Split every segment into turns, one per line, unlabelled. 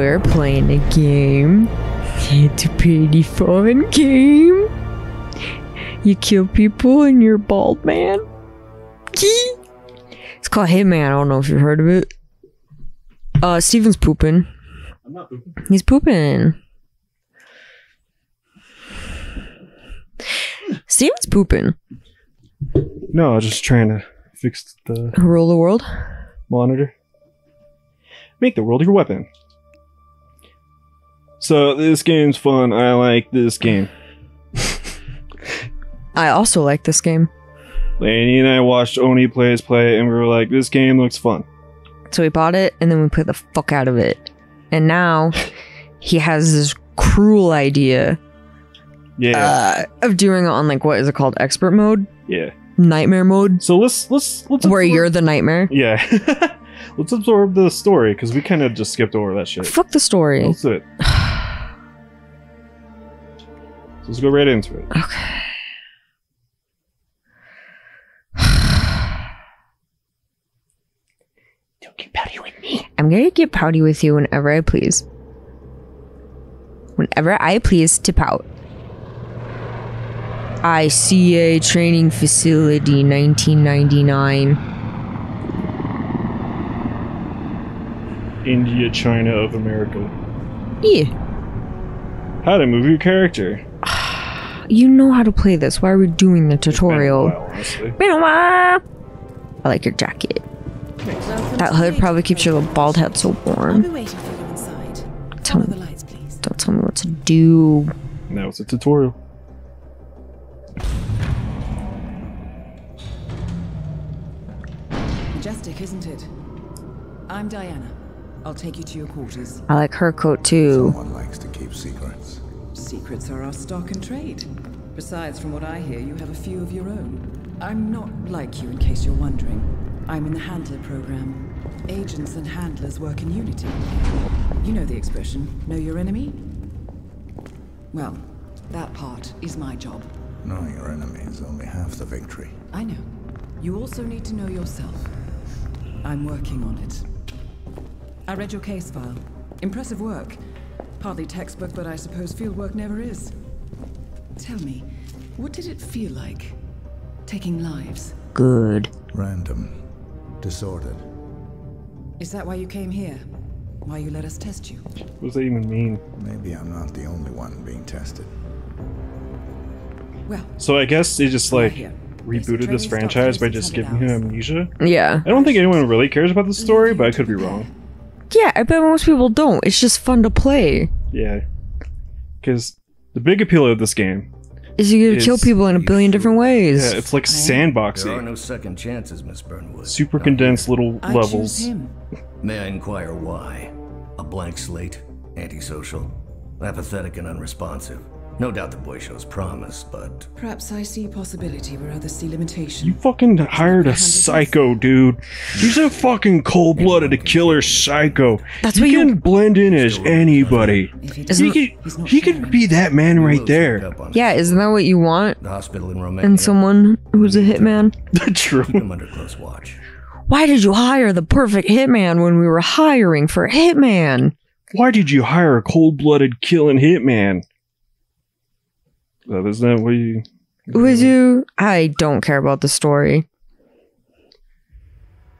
we're playing a game. It's a pretty fun game. You kill people and you're bald man. It's called Hitman. I don't know if you've heard of it. Uh, Steven's pooping.
I'm not pooping.
He's pooping. Steven's pooping.
No, I was just trying to fix the
Rule the world.
monitor. Make the world your weapon. So this game's fun. I like this game.
I also like this game.
Laney and I watched Oni Plays play, and we were like, "This game looks fun."
So we bought it and then we played the fuck out of it. And now he has this cruel idea
Yeah,
uh, of doing it on like what is it called? Expert mode?
yeah.
Nightmare mode?
So let's let's let's
Where
absorb-
you're the nightmare?
yeah. let's absorb the story because we kind of just skipped over that shit.
Fuck the story.
Do it. Let's go right into it.
Okay.
Don't get pouty with me.
I'm gonna get pouty with you whenever I please. Whenever I please to pout. ICA Training Facility 1999.
India, China of America.
Yeah.
How to move your character.
You know how to play this. Why are we doing the
It's been a
tutorial?
while, honestly.
Been a while. I like your jacket. That hood probably keeps your little bald head so
I'll
warm.
waiting for you inside.
Tell me,
the lights, please.
don't tell me what to do.
Now it's a tutorial.
Majestic, isn't it? I'm Diana. I'll take you to your quarters.
I like her coat too.
Someone likes to keep secrets.
Secrets are our stock and trade. Besides, from what I hear, you have a few of your own. I'm not like you, in case you're wondering. I'm in the Handler program. Agents and handlers work in unity. You know the expression, know your enemy? Well, that part is my job.
Knowing your enemy is only half the victory.
I know. You also need to know yourself. I'm working on it. I read your case file. Impressive work. Partly textbook, but I suppose fieldwork never is. Tell me, what did it feel like? Taking lives?
Good.
Random. Disordered.
Is that why you came here? Why you let us test you?
What does that even mean?
Maybe I'm not the only one being tested.
Well,
So I guess they just like
here.
rebooted this franchise by just giving him amnesia.
Yeah.
I don't think anyone really cares about the story, but I could be wrong.
Yeah, I bet most people don't. It's just fun to play.
Yeah. Because the big appeal of this game,
Is you get to kill people in a billion different ways.
yeah, it's like
There are no second chances, Miss Burnwood.
Super
Not
condensed
here.
little
I
levels.
choose him.
May I inquire why? A blank slate? Antisocial? Apathetic and unresponsive? No doubt the boy shows promise, but
Perhaps I see possibility where others see limitation.
You fucking hired a psycho, dude. He's a fucking cold-blooded killer psycho.
That's
he
what you-
can blend in as anybody.
He
He could, he could be that man right there.
Yeah, isn't that what you want?
the hospital in Romania.
And someone who's a hitman?
True.
Keep him under close watch.
Why did you hire the perfect hitman when we were hiring for a hitman?
Why did you hire a cold-blooded killing hitman? That isn't that what you?
Would you? I don't care about the story.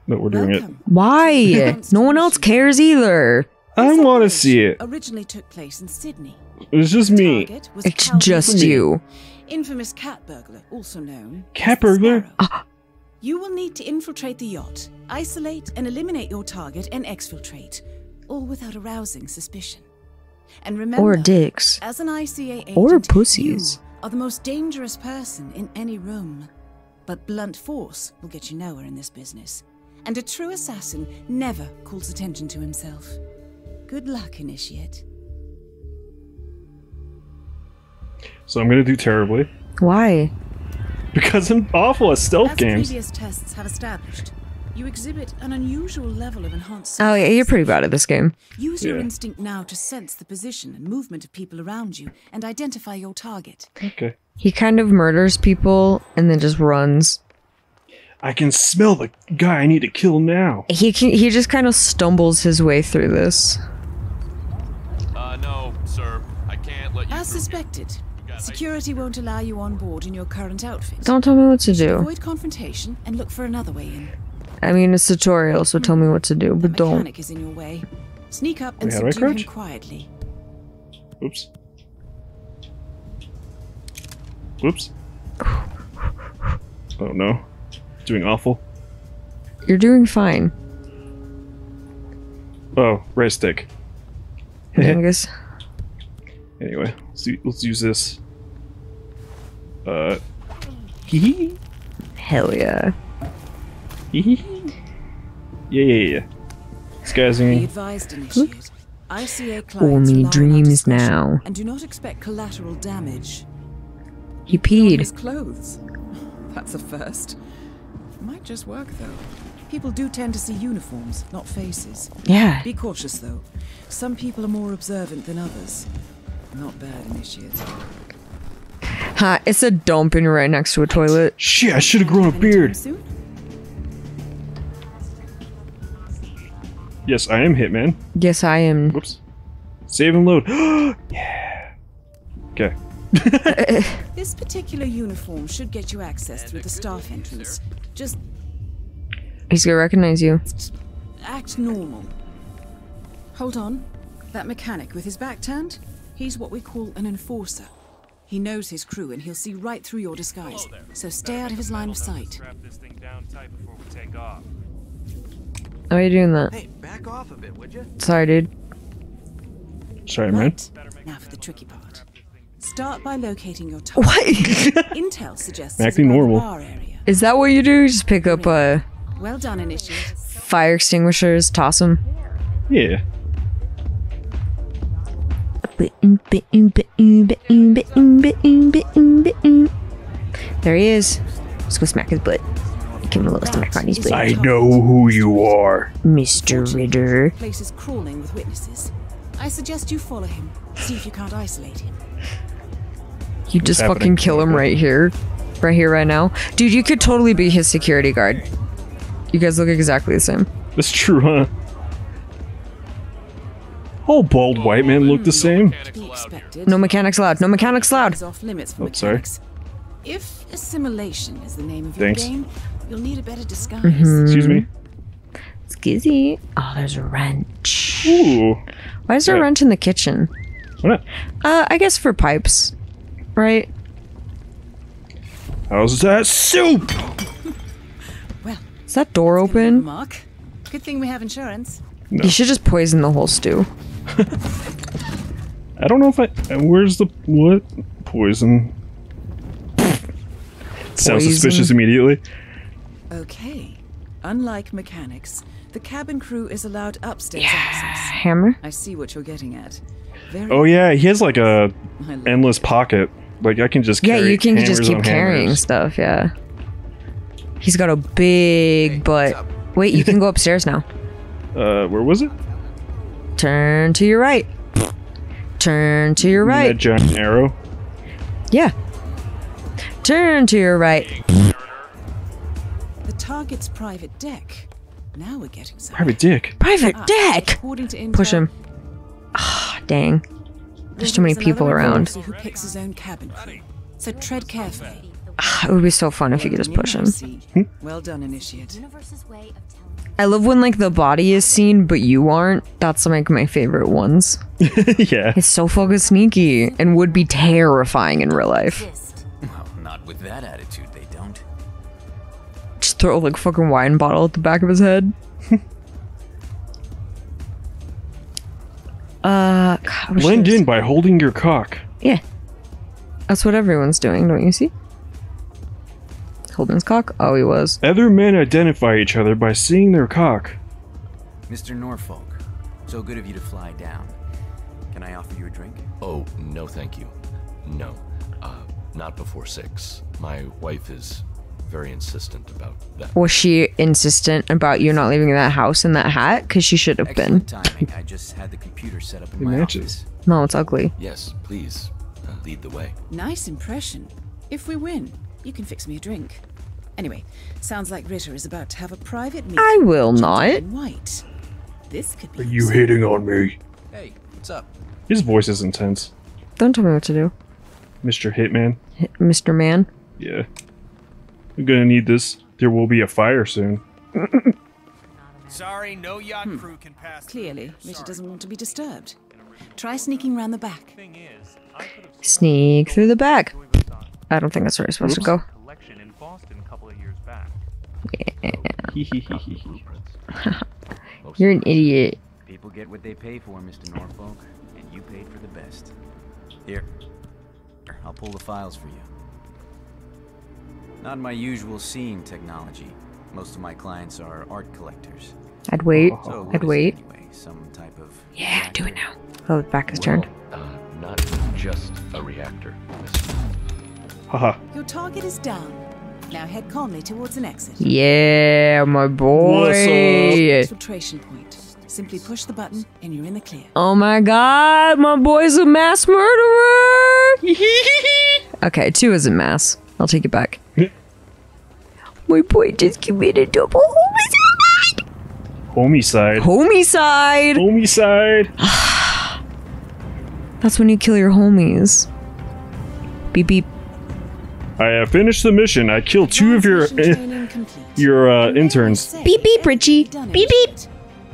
But we're doing it.
Why? no one else cares either.
I want to see it.
Originally took place in Sydney.
It was just me.
Was
It's
Calvin
just
Smith,
you.
Infamous cat burglar, also known. as
Cat burglar?
Sparrow. You will need to infiltrate the yacht, isolate and eliminate your target, and exfiltrate, all without arousing suspicion. And remember,
Or dicks.
as an ICA agent,
Or pussies.
you are the most dangerous person in any room. But blunt force will get you nowhere in this business. And a true assassin never calls attention to himself. Good luck, Initiate.
So I'm gonna do terribly
Why?
because I'm awful at stealth
As
games.
previous tests have established, you exhibit an unusual level of enhanced.
Oh yeah, you're pretty
self-perception.
bad at this game.
Use your instinct now to sense the position and movement of people around you and identify your target.
Okay.
He kind of murders people and then just runs.
I can smell the guy I need to kill now.
He can, he just kind of stumbles his way through this. Uh, no, sir, I can't.
As suspected, security won't allow you on board in your current outfit.
Don't tell me what to do.
Avoid confrontation and look for another way in.
I mean, it's tutorial, so tell me what to do,
The
but don't.
mechanic is in your way. Sneak up and
Wait, I
subdue him
crouch?
quietly.
Oops. Whoops. Oh no. Doing awful.
You're doing fine.
Oh, right stick.
I guess.
Anyway, let's, u- let's use this. Uh. Hee hee.
Hell yeah.
Hee hee. Yeah, yeah, yeah. This guy's
Be
in.
advised, initiate. ICA clients
Only
rely on our
dreams now.
And do not expect collateral damage.
He peed.
his clothes. That's a first. Might just work though. People do tend to see uniforms, not faces.
Yeah.
Be cautious though. Some people are more observant than others. Not bad, initiate.
Ha, it's a dumping right next to a toilet.
Shit, I should have grown a beard.
soon?
Yes, I am Hitman.
Yes, I am.
Whoops. Save and load. yeah. Okay.
This particular uniform should get you access through the staff entrance. Just
He's gonna recognize you.
act normal. Hold on. That mechanic with his back turned? He's what we call an enforcer. He knows his crew and he'll see right through your disguise. So stay out of his line of sight.
Strap this thing down tight before we take off.
Why are you doing that?
Hey, back off a bit, would you?
Sorry, dude.
Sorry, man.
Right. Now for the tricky part. Start by locating your target.
What?
Intel suggests
Acting normal.
Is that what you do? Just pick up uh,
Well done, Initiate.
fire extinguishers, toss them.
Yeah.
There he is. Let's go smack his butt. Give him a little smack on his.
I know who you are.
Mr. Ritter.
Place is crawling with witnesses. I suggest you follow him. See if you can't isolate him.
You just
happening?
fucking kill him right here. Right here, right now. Dude, you could totally be his security guard. You guys look exactly the same.
That's true, huh? All bald oh, white men look the same.
To be expected.
No mechanics allowed. No mechanics allowed.
off limits for
Oh, sorry.
If assimilation is the name of your
Thanks.
game, you'll need a better disguise.
Excuse me.
Skizzy. Oh, there's a wrench.
Ooh.
Why is there a wrench in the kitchen?
Why not?
Uh, I guess for pipes. Right?
How's that soup?
Well,
Is that door
gonna leave a
open?
Mark. Good thing we have insurance.
No.
You should just poison the whole stew.
I don't know if I. Where's the what? Poison. Sounds suspicious immediately.
Okay. Unlike mechanics, the cabin crew is allowed upstairs access.
Hammer?
I see what you're getting at. Very
Oh yeah, he has like a endless pocket. Like I can just
Yeah, you can just keep carrying
hammers.
stuff, yeah. He's got a big butt. Wait, you can go upstairs now.
Uh, where was it?
Turn to your right. Turn to your
That
right.
giant arrow.
Yeah. Turn to your right.
The target's private deck. Now we're getting somewhere.
Private dick.
Private
Ah,
deck!
According to Intel,
Push him. Ah, dang. There's too many people around.
Who picks his own cabin. So tread carefully.
Ah, It would be so fun if you could just push him.
Well done, Initiate.
Universe's way of telling
I love when like the body is seen but you aren't. That's like my favorite ones.
yeah.
It's so fucking sneaky and would be terrifying in real life.
Well, not with that attitude, they don't.
Just throw like fucking wine bottle at the back of his head. uh, God,
Blend in by holding your cock.
Yeah, that's what everyone's doing, don't you see? Holding his cock. Oh, he was.
Other men identify each other by seeing their cock.
Mr. Norfolk, so good of you to fly down. Can I offer you a drink?
Oh, no, thank you. No. Uh, not before six. My wife is very insistent about that.
Was she insistent about you not leaving that house in that hat? Because she should have been.
Excellent timing. I just had the computer set up in
It
my
matches.
office.
No, it's ugly.
Yes, please, uh, lead the way.
Nice impression. If we win, you can fix me a drink. Anyway, sounds like Ritter is about to have a private meeting.
I will not.
Gentleman White. This could be.
Are you hitting on me?
Hey, what's up?
His voice is intense.
Don't tell me what to do,
Mr. Hitman.
Hit- Mr. Man.
Yeah. I'm gonna need this. There will be a fire soon.
Sorry, no yacht hmm. crew can pass.
Clearly,
here. Ritter
doesn't want to be disturbed. Try sneaking round the back.
Thing is, I
Sneak through the back. I don't think that's where you're supposed to go.
collection in Boston a couple of years back.
Hee hee hee hee hee.
Most
You're an idiot.
People get what they pay for, Mr. Norfolk, and you paid for the best. Here. Here, I'll pull the files for you. Not my usual seeing technology. Most of my clients are art collectors.
I'd wait.
So
I'd wait.
Anyway, some type of
Yeah, do it now. Oh, the back is turned.
Uh, not just a reactor,
Haha.
Your target is down. Now head calmly towards an exit.
Yeah, my boy.
Infiltration point. Simply push the button and you're in the clear.
Oh my god, my boy's a mass murderer. okay, two isn't mass. I'll take it back. My boy just committed double homicide.
Homicide.
Homicide.
Homicide.
That's when you kill your homies. Beep beep.
I have finished the mission. I killed two of your
Advanced mission training complete.
your uh,
And may I
interns.
Beep, beep, Richie.
you've done it.
Beep, beep.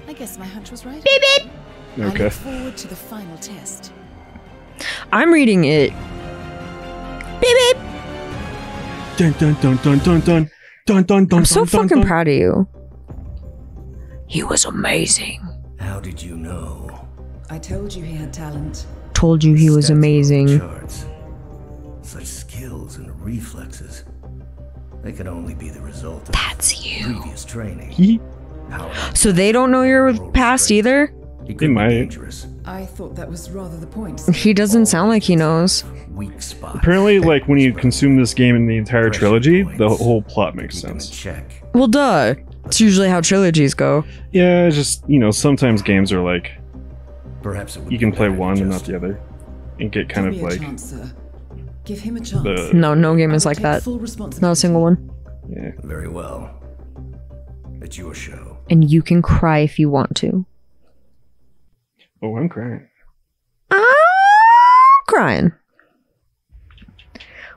I guess my hunch was right.
Beep beep.
I
Okay.
look forward to the final test.
I'm reading it. Beep beep.
Dun dun dun dun dun dun dun dun dun.
I'm so
dun, dun,
fucking
dun.
proud of you. He was amazing.
How did you know?
I told you he had talent.
Told you he was
Stats were
amazing.
Charts. Such skills and reflexes. They can only be the result of
That's you.
previous training.
Hee.
How
So they don't know your past either?
he could
might.
be dangerous.
I thought that was rather the point.
He doesn't sound like he knows.
Weak spot.
Apparently, like when you consume this game in the entire trilogy, the whole plot makes
Keep him
sense.
check.
Well, duh. It's usually how trilogies go.
Yeah, it's just you know sometimes games are like
Perhaps it would
you can play one and not the other, and get kind of like
chance, sir. Give him a chance.
the
No, no game is like that.
Full
Not a single one.
yeah.
Very well. It's your show.
And you can cry if you want to.
Oh, I'm crying.
I'm crying.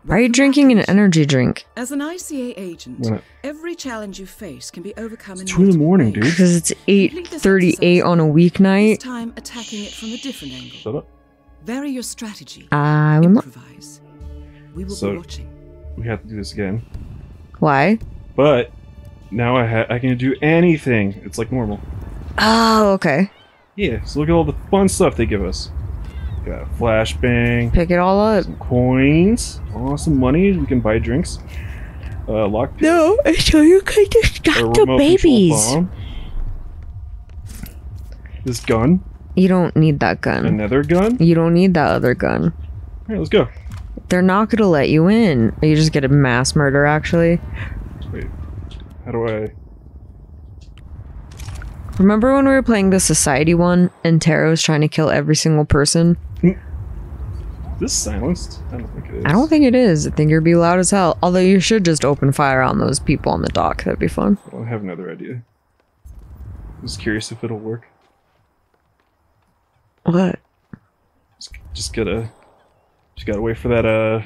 Why are you drinking an energy drink?
As an ICA agent,
Why not?
every challenge you face can be overcome in
It's two in the morning, dude.
Because it's 8.38 on a weeknight.
This time attacking it from a different angle.
Shut up.
Vary your strategy.
I will not.
Improvise. We will
So-
be watching.
We have to do this again.
Why?
But now I ha- I can do anything. It's like normal.
Oh, okay.
Yeah. So look at all the fun stuff they give us. Got a flashbang,
Pick it all up.
coins, awesome money. We can buy drinks. Uh, lock.
No, so you can distract the babies.
This gun,
You don't need that gun.
another gun.
You don't need that other gun.
All right, let's go.
They're not gonna let you in. You just get a mass murder, actually.
Wait, how do I?
Remember when we were playing the Society one and Tara was trying to kill every single person?
Is this silenced? I don't think it is.
I don't think it is. I think you'd be loud as hell. Although you should just open fire on those people on the dock. That'd be fun.
Well, I have another idea. I'm just curious if it'll work.
What?
Just, just gotta, just gotta wait for that uh,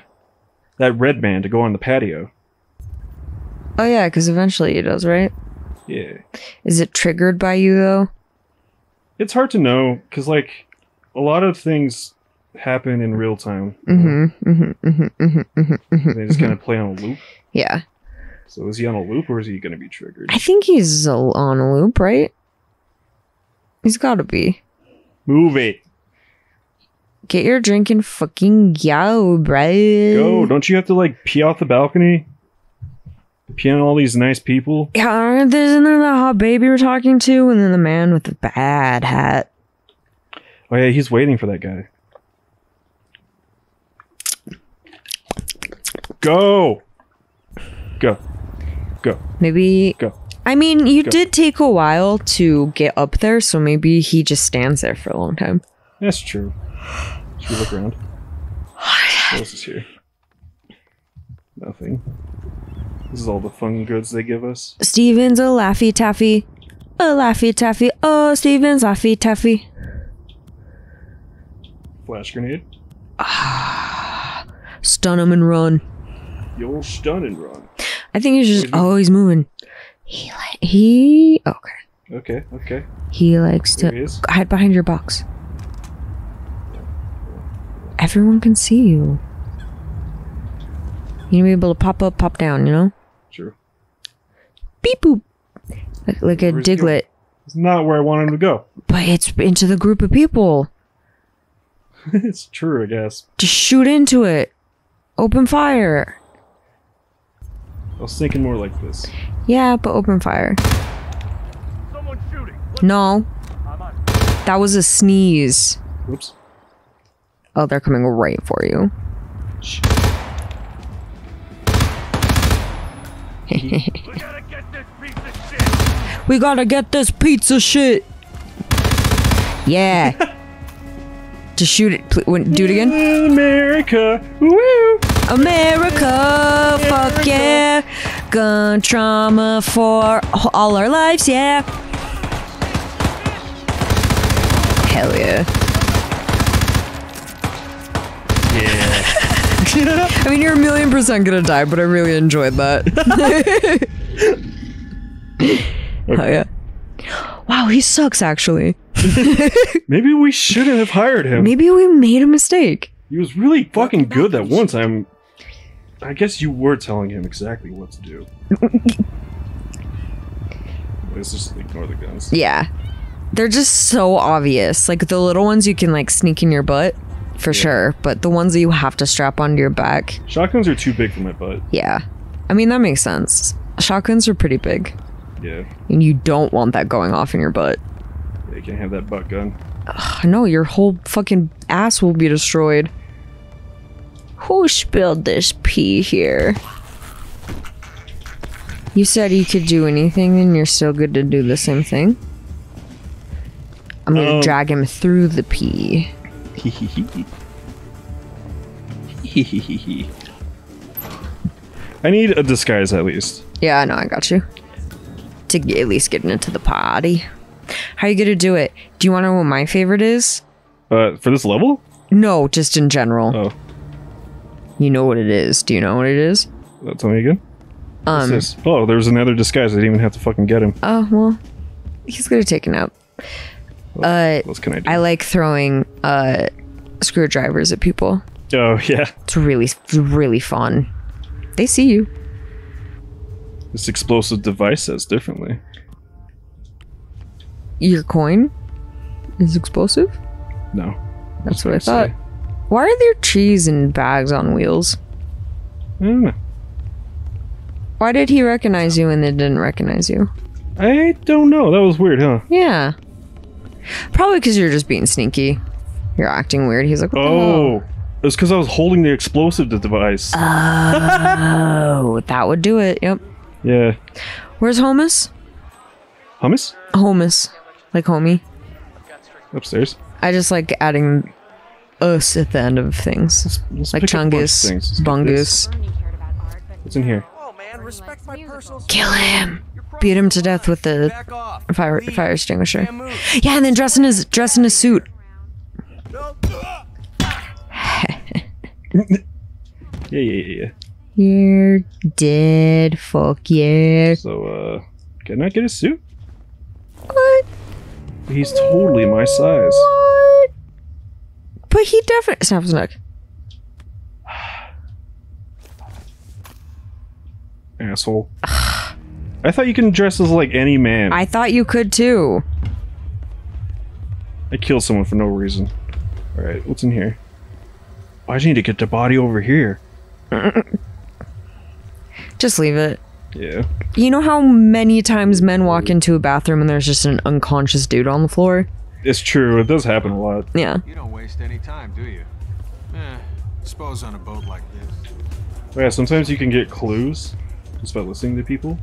that red man to go on the patio.
Oh yeah, because eventually he does, right?
Yeah,
Is it triggered by you though?
it's hard to know because like a lot of things happen in real time.
Mm-hmm. Mm-hmm. Mm-hmm. Mm-hmm. mm-hmm.
They just kind of play on a loop.
Yeah.
So is he on a loop or is he gonna be triggered?
I think he's on a loop, right? He's gotta be.
Move it.
Get your drink and fucking go, bro.
Go. Don't you have to like pee off the balcony? On all these nice people.
Yeah, isn't there that hot baby we're talking to? And then the man with the bad hat.
Oh yeah, he's waiting for that guy. Go. Go. Go.
Maybe.
Go.
I mean, you
Go.
did take a while to get up there, so maybe he just stands there for a long time.
That's true. Should we look around? What else is here? Nothing. This is all the fun goods they give us.
Steven's a laffy taffy. A laffy taffy. Oh, Steven's a laffy taffy.
Flash grenade.
stun him and run.
You'll stun and run.
I think he's just.
He-
Oh, he's moving. He like he. Okay.
Okay, okay.
He likes
There
to
is.
hide behind your box. Everyone can see you. You need to be able to pop up, pop down. You know.
Sure.
Beep boop. Like, like a
Where's he going?
Diglett,
It's not where I want him to go.
but it's into the group of people.
it's true, I guess.
Just shoot into it. Open fire.
I was thinking more like this.
Yeah, but open fire.
Someone shooting.
No,
I'm
that was a sneeze.
Oops.
Oh, they're coming right for you.
We gotta get this piece of shit.
We gotta get this pizza shit. Yeah. to shoot it. Do it again.
America! Woo!
America, fuck yeah. Gun trauma for all our lives, yeah. Hell yeah.
Yeah.
I mean, you're a million percent gonna die, but I really enjoyed that. Hell oh, yeah. Wow, he sucks actually.
Maybe we shouldn't have hired him.
Maybe we made a mistake.
He was really fucking good that one time. I guess you were telling him exactly what to do. Let's just ignore the guns.
Yeah. They're just so obvious. Like the little ones you can like sneak in your butt for sure, but the ones that you have to strap onto your back,
Shotguns are too big for my butt.
yeah. I mean, that makes sense. Shotguns are pretty big,
Yeah.
and you don't want that going off in your butt.
yeah you can't have that butt gun.
I know your whole fucking ass will be destroyed. Who spilled this pee here? You said you could do anything and you're still good to do the same thing? I'm gonna
Um,
drag him through the pee.
I need a disguise at least.
Yeah, I know, I got you. To at least get into the party. How are you gonna do it? Do you wanna know what my favorite is?
Uh, for this level?
No, just in general.
Oh,
You know what it is. Do you know what it is?
uh, tell me again. What's
Um,
this? Oh, there was another disguise. I didn't even have to fucking get him.
Oh well, he's gonna take a nap. Uh,
What else can I do?
I like throwing uh screwdrivers at people.
oh, yeah.
It's really, really fun. They see you.
This explosive device says differently.
Your coin is explosive.
No.
That's what I thought.
gonna
Why are there cheese and bags on wheels?
say. I don't know.
Why did he recognize you and they didn't recognize you?
I don't know. That was weird, huh?
Yeah. Probably because you're just being sneaky. You're acting weird. He's like, what the oh, hell?
Oh, it was because I was holding the explosive device.
Oh, that would do it. Yep.
Yeah.
Where's Homus?
Hummus?
Homus. Like homie.
Upstairs.
I just like adding us at the end of things.
Let's
Like
pick up a bunch of
Chungus,
things. Let's get this.
Bungus.
What's in here?
Kill him. Beat him to death with the fire fire extinguisher. Yeah, and then dress in his dress in his suit.
Yeah, yeah, yeah, yeah,
You're dead. Fuck yeah.
So, uh, can I get a suit?
What?
He's totally my size.
What? But he definitely snap his neck.
Asshole. I thought you can dress as like any man. I,
thought you could too.
I killed someone for no reason. Alright, what's in here? I just need to get the body over here.
Just leave it.
Yeah.
You know how many times men walk into a bathroom and there's just an unconscious dude on the floor?
It's true. It does happen a lot.
Yeah.
You don't waste any time, do you? Eh, suppose on a boat like this.
Yeah, sometimes you can get clues just by listening to people,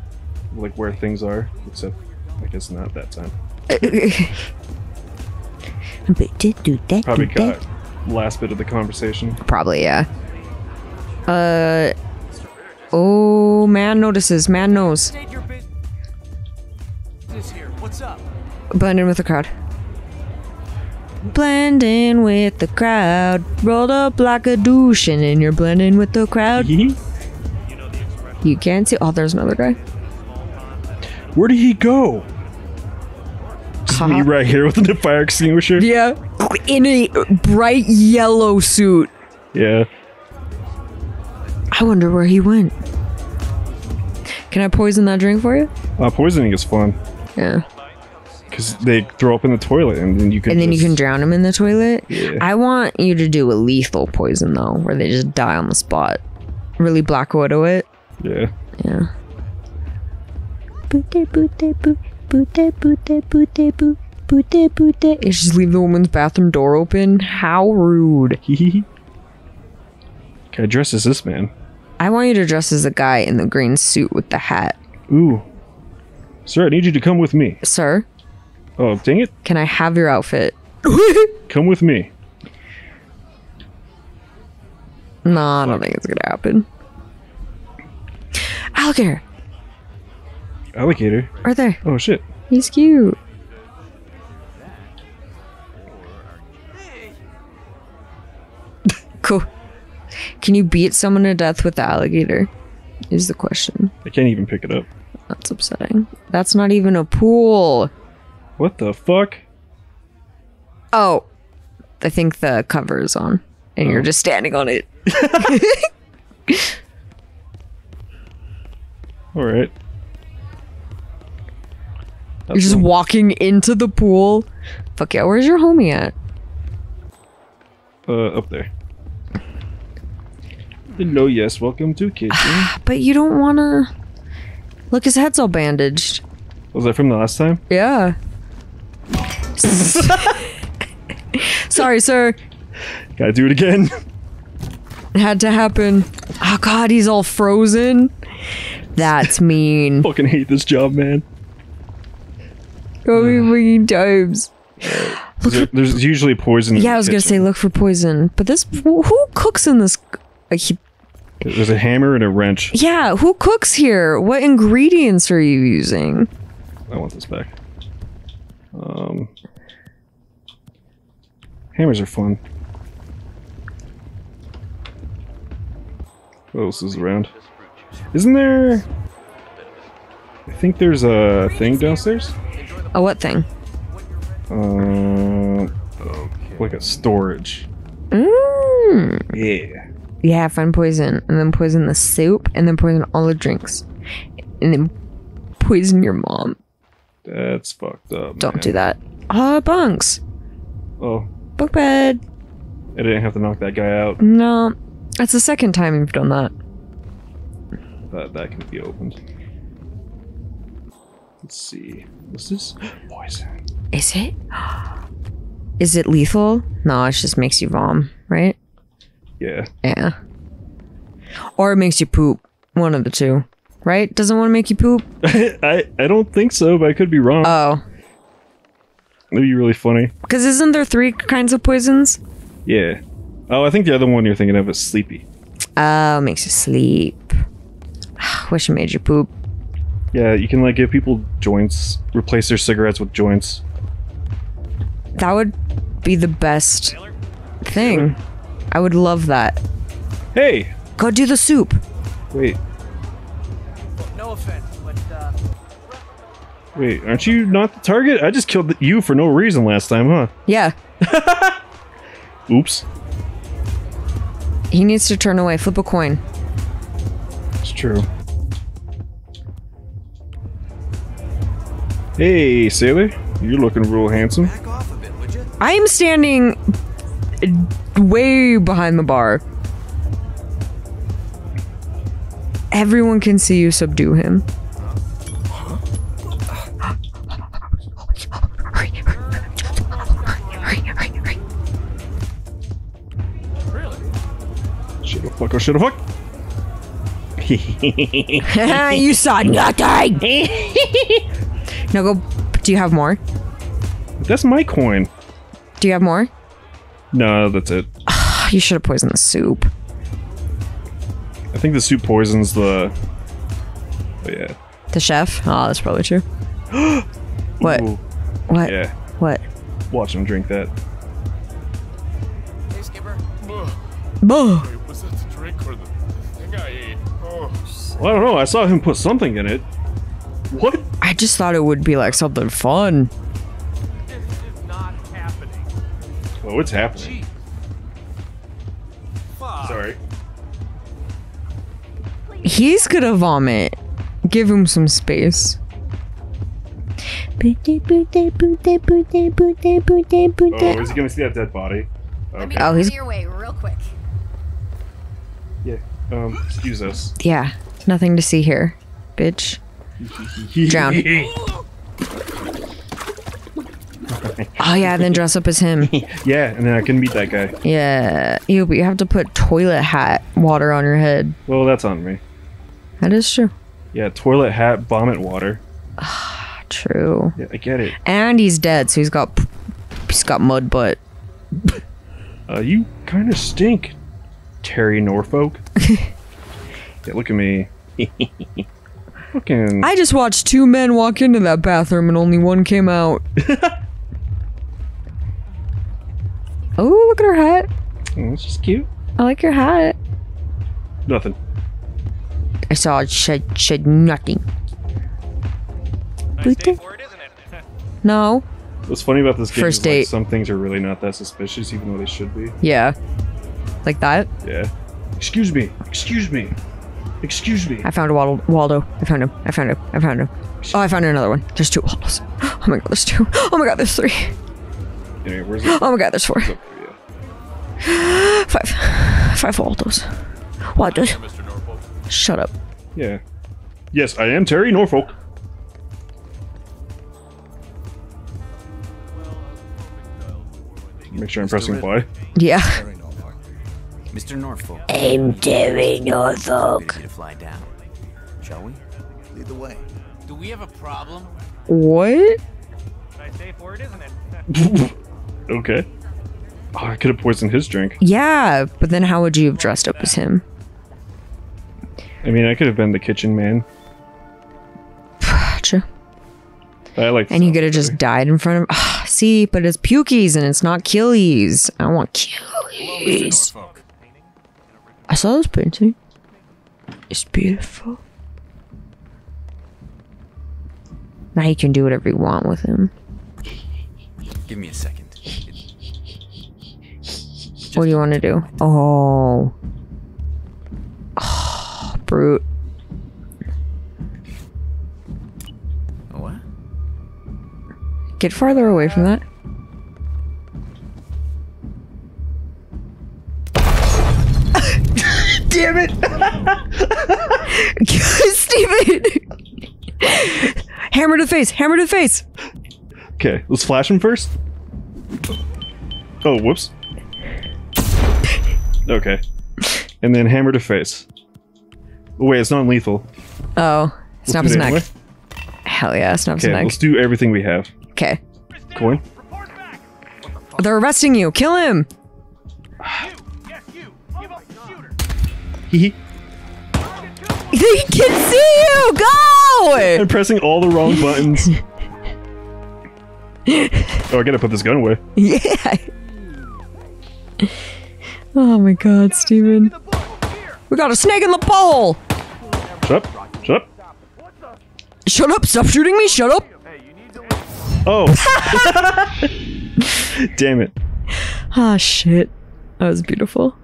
like where things are, except I guess not that time. Probably got last bit of the conversation.
Probably, yeah. Uh. Oh, man notices. Man knows.
State your business here. What's up?
Blend in with the crowd. Blend in with the crowd. Rolled up like a douche, and then you're blending with the crowd. you can't see. Oh, there's another guy.
Where did he go? Just me right here with the fire extinguisher.
Yeah. In a bright yellow suit.
Yeah.
I wonder where he went. Can I poison that drink for you?
Uh, poisoning is fun
Yeah.
because they throw up in the toilet and then you can.
And then you
just-
can drown him in the toilet.
Yeah.
I want you to do a lethal poison though, where they just die on the spot. Really Black Widow it.
Yeah.
Yeah. Booty, booty, boo, booty, booty, booty, boo, booty, booty. You just leave the woman's bathroom door open. How rude.
Can I dress as this man?
I want you to dress as a guy in the green suit with the hat.
Ooh. Sir, I need you to come with me.
Sir,
Oh, dang it.
can I have your outfit?
Come with me.
No, I don't think it's gonna happen. Alligator,
Alligator.
right there.
Oh, shit.
He's cute. Can you beat someone to death with the alligator? Is the question.
I can't even pick it up.
That's upsetting. That's not even a pool.
What the fuck?
Oh, I think the cover is on, and you're
Oh.
just standing on it.
All right.
You're just walking into the pool. Fuck yeah, where's your homie at?
Uh, up there. Hello, yes, welcome to kitchen.
Ah, but you don't wanna. Look, his head's all bandaged.
Was that from the last time?
Yeah. Sorry, sir.
Gotta do it again.
It had to happen. Oh god, he's all frozen. That's mean.
Fucking hate this job, man.
Many fucking times?
There- there's usually poison. in
Yeah,
the
I was gonna
kitchen.
say look for poison, but this who cooks in this? Like, he-
There's a hammer and a wrench.
yeah, who cooks here? What ingredients are you using?
I want this back. Um, hammers are fun. What else is around? Isn't there? I think there's a thing downstairs.
A what thing?
Um, like a storage.
Mm.
Yeah.
Yeah, find poison, and then poison the soup, and then poison all the drinks, and then poison your mom.
That's fucked up.
Don't
man.
do that. Ah, bunks.
Oh,
Bunk bed.
I didn't have to knock that guy out.
No, that's the second time you've done that.
That that can be opened. Let's see. What's this? Poison.
Is it? Is it lethal? No, it just makes you vom, right?
Yeah.
Yeah. Or it makes you poop. One of the two. Right? Doesn't want to make you poop?
I I don't think so, but I could be wrong.
Oh.
That'd be really funny.
Because isn't there three kinds of poisons?
Yeah. Oh, I think the other one you're thinking of is sleepy.
Oh, makes you sleep. Wish it made you poop.
Yeah, you can like give people joints, replace their cigarettes with joints.
That would be the best thing. I would love that.
Hey,
Go do the soup.
wait,
No offense, but uh,
wait, aren't you not the target? I just killed you for no reason last time, huh?
Yeah.
Oops.
He needs to turn away. Flip a coin.
It's true. Hey, sailor, you're looking real handsome.
I am standing way behind the bar. Everyone can see you subdue him.
Shoulda fuck, oh shoulda fuck.
you saw nothing. now go. Do you have more?
That's my coin.
Do you have more?
No, that's it.
you should have poisoned the soup.
I think the soup poisons the. Oh, yeah.
The chef? Oh, that's probably true. what?
Ooh.
What?
Yeah.
What?
Watch him drink that.
Hey, Skipper. Boo.
Well, I don't know. I saw him put something in it. What?
I just thought it would be like something fun.
Oh, it's happening. Sorry.
He's gonna vomit. Give him some space.
Oh, is he gonna see that dead body? Okay.
Oh, he's
your way real quick.
Yeah. Um, excuse us.
yeah. Nothing to see here, bitch. Drown. Oh yeah, then dress up as him.
yeah, and then I can beat that guy.
Yeah, you but you have to put toilet hat water on your head.
Well, that's on me.
That is true.
Yeah, toilet hat, vomit water.
True.
Yeah, I get it.
And he's dead, so he's got he's got mud butt.
Uh, you kind of stink, Terry Norfolk. yeah, look at me. Fucking.
I just watched two men walk into that bathroom and only one came out. Oh, look at her hat.
Mm, it's just cute.
I like your hat.
Nothing.
I saw it shed shed nothing. No.
What's funny about this game
First
is like,
date.
some things are really not that suspicious, even though they should be.
Yeah. Like that.
Yeah. Excuse me. Excuse me. Excuse me.
I found a Waldo. Waldo. I found him. I found him. I found him. Oh, I found another one. There's two Waldos. Oh my god, there's two. Oh my god, there's three.
Anyway, where's the
Oh my god, there's four. Five. Five Waldos. Waldos. Shut up.
Yeah. Yes, I am Terry Norfolk. Make sure I'm pressing play.
Yeah.
Mr. Norfolk.
I'm Terry Norfolk.
To fly down. Shall we?
Lead the way.
Do we have a problem?
What?
Nice day for it, isn't it?
Okay. Oh, I could have poisoned his drink.
Yeah, but then how would you have dressed up as him?
I mean, I could have been the kitchen man.
Gotcha.
I like.
And you could have just died in front of. Ah, see, but it's pukies and it's not killies. I want killies. I saw this painting. It's beautiful. Now you can do whatever you want with him.
Give me a second.
What do you want to do? Oh. Oh, brute.
What?
Get farther away from that.
Damn it!
Steven! hammer to the face! Hammer to the face!
Okay, let's flash him first. Oh, whoops. Okay. And then hammer to face. Oh, wait, it's not lethal.
Oh, snap his neck.
anyway.
Hell yeah, snap his
Okay,
neck.
let's do everything we have.
Okay.
Coin.
They're arresting you. Kill him. They can see you. Go.
I'm pressing all the wrong buttons. oh, I gotta put this gun away.
Yeah. Oh my god, Steven. We got a snake in the bowl.
Shut up. Shut up.
Shut up. Stop shooting me. Shut up.
Oh. Damn it.
Ah, shit. That was beautiful.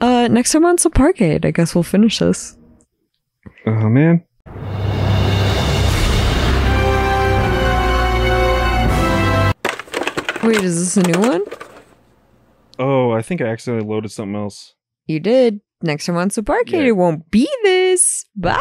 Uh, next time on Subparcade, I guess we'll finish this.
Oh, man.
Wait, is this a new one?
Oh, I think I accidentally loaded something else.
You did. Next time on Parkade,
Yeah.
it won't be this. Bye.